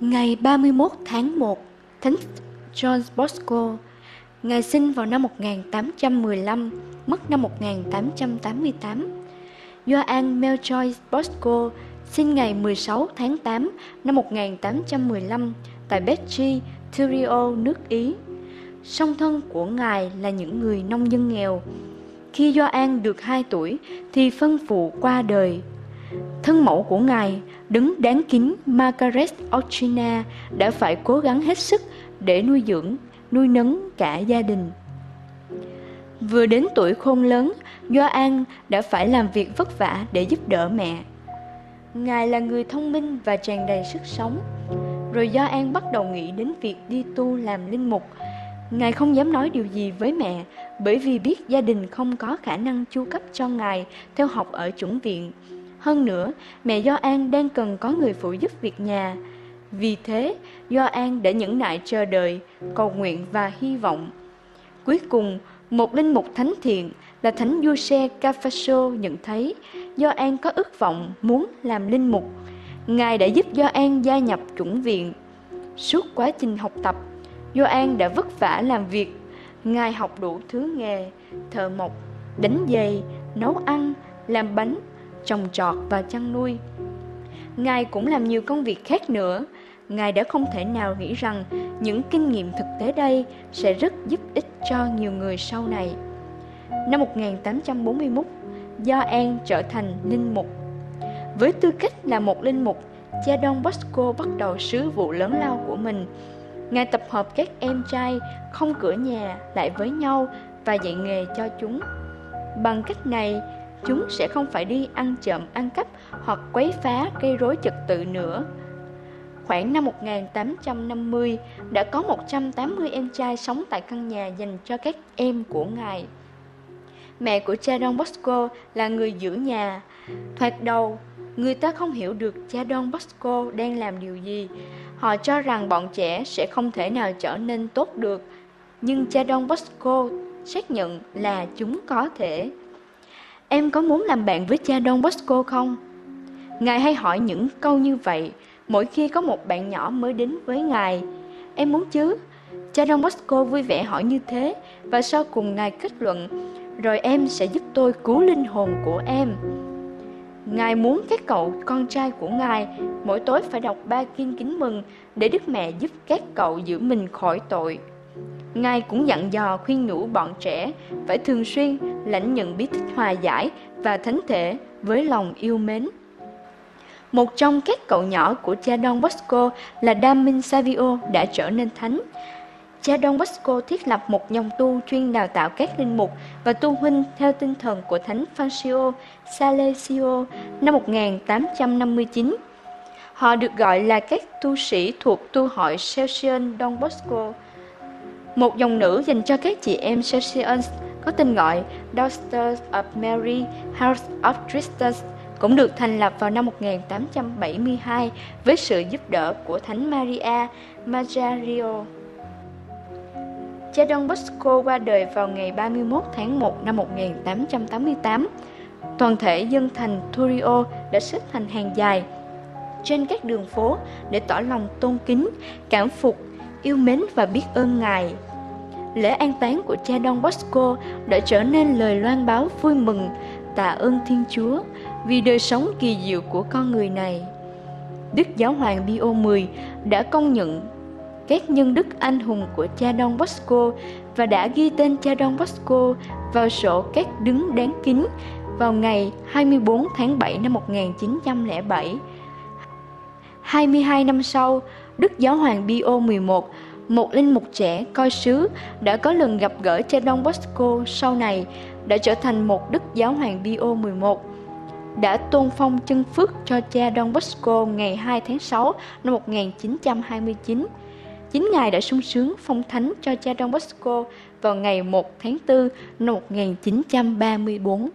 Ngày 31 tháng 1, Thánh John Bosco, Ngài sinh vào năm 1815, mất năm 1888. Gioan Melchior Bosco, sinh ngày 16 tháng 8 năm 1815 tại Becci, Thurio, nước Ý. Song thân của Ngài là những người nông dân nghèo. Khi Gioan được 2 tuổi thì phân phụ qua đời. Thân mẫu của Ngài, đứng đáng kính Margaret Ochina đã phải cố gắng hết sức để nuôi dưỡng, nuôi nấng cả gia đình. Vừa đến tuổi khôn lớn, Gioan đã phải làm việc vất vả để giúp đỡ mẹ. Ngài là người thông minh và tràn đầy sức sống. Rồi Gioan bắt đầu nghĩ đến việc đi tu làm linh mục. Ngài không dám nói điều gì với mẹ bởi vì biết gia đình không có khả năng chu cấp cho Ngài theo học ở chủng viện. Hơn nữa, mẹ Do An đang cần có người phụ giúp việc nhà. Vì thế, Do An đã nhẫn nại chờ đợi, cầu nguyện và hy vọng. Cuối cùng, một linh mục thánh thiện là Thánh Giuse Cafaso nhận thấy Do An có ước vọng muốn làm linh mục. Ngài đã giúp Do An gia nhập chủng viện. Suốt quá trình học tập, Do An đã vất vả làm việc. Ngài học đủ thứ nghề, thợ mộc, đánh giày, nấu ăn, làm bánh, trồng trọt và chăn nuôi. Ngài cũng làm nhiều công việc khác nữa. Ngài đã không thể nào nghĩ rằng những kinh nghiệm thực tế đây sẽ rất giúp ích cho nhiều người sau này. Năm 1841, Do An trở thành linh mục. Với tư cách là một linh mục, cha Don Bosco bắt đầu sứ vụ lớn lao của mình. Ngài tập hợp các em trai không cửa nhà lại với nhau và dạy nghề cho chúng. Bằng cách này, chúng sẽ không phải đi ăn trộm ăn cắp hoặc quấy phá gây rối trật tự nữa. Khoảng năm 1850, đã có 180 em trai sống tại căn nhà dành cho các em của ngài. Mẹ của cha Don Bosco là người giữ nhà. Thoạt đầu, người ta không hiểu được cha Don Bosco đang làm điều gì. Họ cho rằng bọn trẻ sẽ không thể nào trở nên tốt được. Nhưng cha Don Bosco xác nhận là chúng có thể. Em có muốn làm bạn với cha Don Bosco không? Ngài hay hỏi những câu như vậy, mỗi khi có một bạn nhỏ mới đến với Ngài. Em muốn chứ? Cha Don Bosco vui vẻ hỏi như thế, và sau cùng Ngài kết luận, rồi em sẽ giúp tôi cứu linh hồn của em. Ngài muốn các cậu con trai của Ngài mỗi tối phải đọc ba kinh kính mừng để Đức Mẹ giúp các cậu giữ mình khỏi tội. Ngài cũng dặn dò khuyên nhủ bọn trẻ phải thường xuyên lãnh nhận bí tích hòa giải và thánh thể với lòng yêu mến. Một trong các cậu nhỏ của cha Don Bosco là Damin Savio đã trở nên thánh. Cha Don Bosco thiết lập một dòng tu chuyên đào tạo các linh mục và tu huynh theo tinh thần của Thánh Francisco Salesio năm 1859. Họ được gọi là các tu sĩ thuộc tu hội Celsian Don Bosco, một dòng nữ dành cho các chị em Celsians có tên gọi Daughters of Mary, House of Tristan cũng được thành lập vào năm 1872 với sự giúp đỡ của Thánh Maria Maggiore. Cha Don Bosco qua đời vào ngày 31 tháng 1 năm 1888. Toàn thể dân thành Thurio đã xếp thành hàng dài trên các đường phố để tỏ lòng tôn kính, cảm phục, yêu mến và biết ơn Ngài. Lễ an táng của cha Don Bosco đã trở nên lời loan báo vui mừng, tạ ơn Thiên Chúa vì đời sống kỳ diệu của con người này. Đức Giáo hoàng Pio X đã công nhận các nhân đức anh hùng của cha Don Bosco và đã ghi tên cha Don Bosco vào sổ các đứng đáng kính vào ngày 24 tháng 7 năm 1907. 22 năm sau, Đức Giáo hoàng Pio 11, một linh mục trẻ coi sứ, đã có lần gặp gỡ cha Don Bosco sau này đã trở thành một Đức Giáo hoàng Pio 11 đã tôn phong chân phước cho cha Don Bosco ngày 2 tháng 6 năm 1929. Chính Ngài đã sung sướng phong thánh cho cha Don Bosco vào ngày 1 tháng 4 năm 1934.